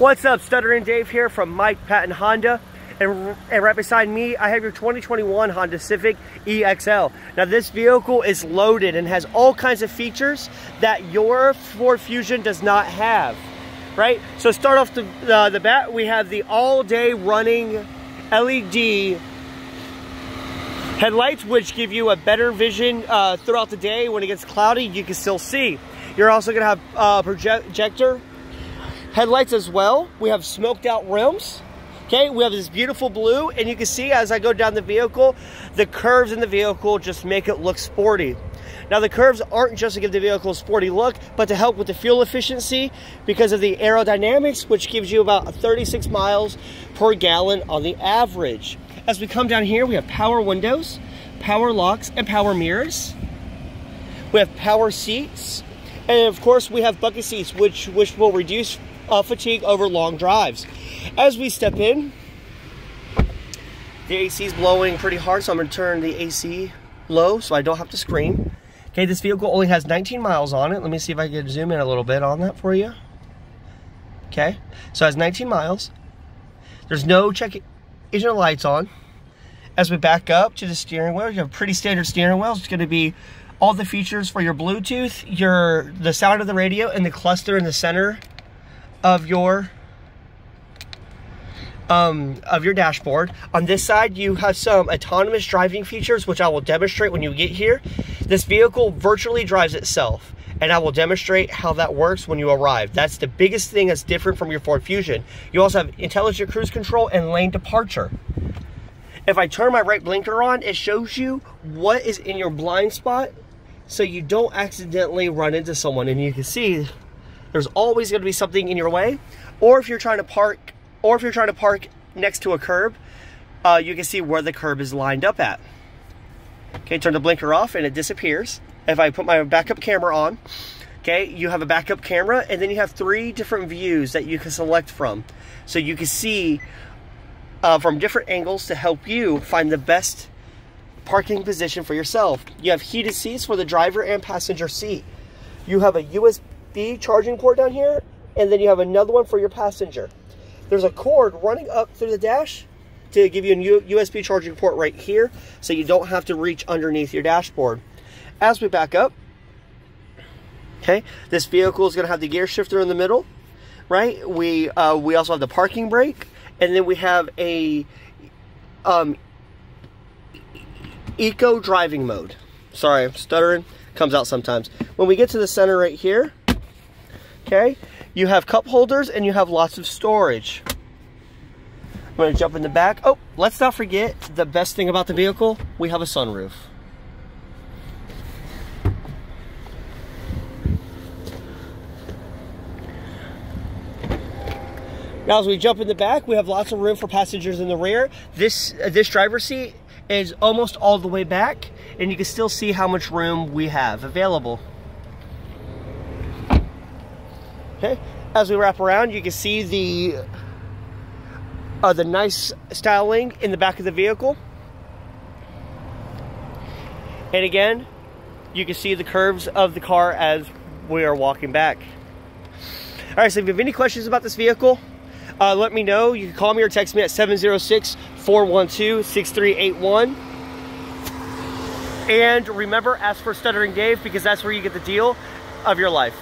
What's up, Stuttering Dave here from Mike Patton Honda. And, and, right beside me, I have your 2021 Honda Civic EXL. Now this vehicle is loaded and has all kinds of features that your Ford Fusion does not have, right? So start off the, uh, the bat, we have the all-day running LED headlights, which give you a better vision uh, throughout the day. When it gets cloudy, you can still see. You're also gonna have a uh, projector headlights as well. We have smoked out rims. Okay, we have this beautiful blue, and you can see as I go down the vehicle, the curves in the vehicle just make it look sporty. Now the curves aren't just to give the vehicle a sporty look, but to help with the fuel efficiency because of the aerodynamics, which gives you about 36 miles per gallon on the average. As we come down here, we have power windows, power locks, and power mirrors. We have power seats, and of course we have bucket seats, which, which will reduce uh, fatigue over long drives. As we step in, the AC is blowing pretty hard, so I'm going to turn the AC low so I don't have to scream. Okay, this vehicle only has 19 miles on it. Let me see if I can zoom in a little bit on that for you. Okay, so it has 19 miles. There's no check engine lights on. As we back up to the steering wheel, you have pretty standard steering wheel. It's going to be all the features for your Bluetooth, your the sound of the radio, and the cluster in the center of your um, of your dashboard. On this side, you have some autonomous driving features, which I will demonstrate when you get here. This vehicle virtually drives itself, and I will demonstrate how that works when you arrive. That's the biggest thing that's different from your Ford Fusion. You also have intelligent cruise control and lane departure. If I turn my right blinker on, it shows you what is in your blind spot so you don't accidentally run into someone. And you can see there's always going to be something in your way. Or if you're trying to park, or if you're trying to park next to a curb, uh, you can see where the curb is lined up at. Okay, turn the blinker off and it disappears. If I put my backup camera on, okay, you have a backup camera and then you have three different views that you can select from. So you can see uh, from different angles to help you find the best parking position for yourself. You have heated seats for the driver and passenger seat. You have a USB charging port down here, and then you have another one for your passenger. There's a cord running up through the dash to give you a new USB charging port right here, so you don't have to reach underneath your dashboard. As we back up, okay, this vehicle is going to have the gear shifter in the middle, right? We uh, we also have the parking brake, and then we have a um, eco driving mode. Sorry, I'm stuttering. Comes out sometimes. When we get to the center right here, okay? You have cup holders and you have lots of storage. I'm gonna jump in the back. Oh, let's not forget the best thing about the vehicle, we have a sunroof. Now as we jump in the back, we have lots of room for passengers in the rear. This, uh, this driver's seat is almost all the way back and you can still see how much room we have available. Okay, as we wrap around, you can see the uh, the nice styling in the back of the vehicle. And again, you can see the curves of the car as we are walking back. All right, so if you have any questions about this vehicle, uh, let me know. You can call me or text me at 706-412-6381. And remember, ask for Stuttering Dave because that's where you get the deal of your life.